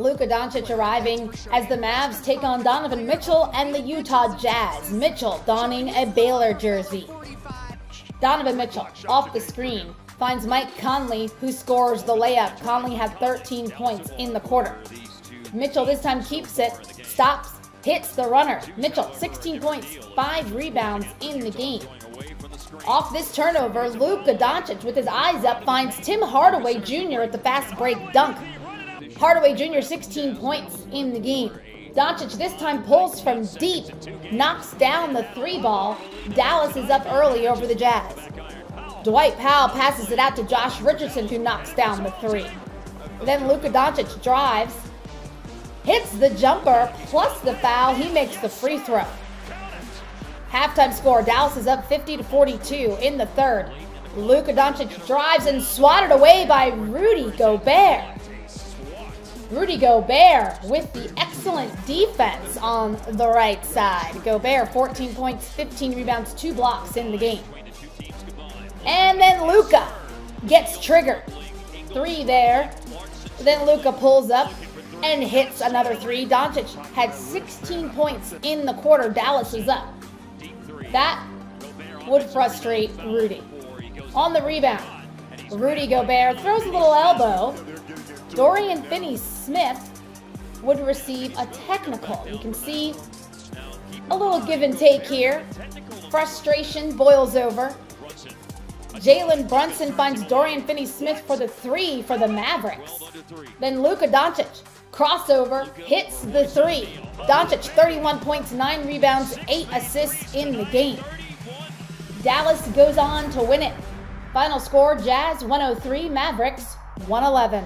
Luka Doncic arriving as the Mavs take on Donovan Mitchell and the Utah Jazz. Mitchell donning a Baylor jersey. Donovan Mitchell off the screen finds Mike Conley, who scores the layup. Conley had 13 points in the quarter. Mitchell this time keeps it, stops, hits the runner. Mitchell, 16 points, 5 rebounds in the game. Off this turnover, Luka Doncic, with his eyes up, finds Tim Hardaway Jr. at the fast break dunk. Hardaway Jr. 16 points in the game. Doncic this time pulls from deep, knocks down the three ball. Dallas is up early over the Jazz. Dwight Powell passes it out to Josh Richardson, who knocks down the three. Then Luka Doncic drives, hits the jumper plus the foul. He makes the free throw. Halftime score Dallas is up 50 to 42 in the third. Luka Doncic drives and swatted away by Rudy Gobert. Rudy Gobert with the excellent defense on the right side. Gobert 14 points, 15 rebounds, 2 blocks in the game. And then Luka gets triggered. 3 there. Then Luka pulls up and hits another 3. Doncic had 16 points in the quarter. Dallas is up. That would frustrate Rudy. On the rebound, Rudy Gobert throws a little elbow. Dorian Finney Smith would receive a technical. You can see a little give and take here. Frustration boils over. Jalen Brunson finds Dorian Finney Smith for the three for the Mavericks. Then Luka Doncic crossover hits the three. Doncic 31 points, 9 rebounds, 8 assists in the game. Dallas goes on to win it. Final score Jazz 103, Mavericks 111.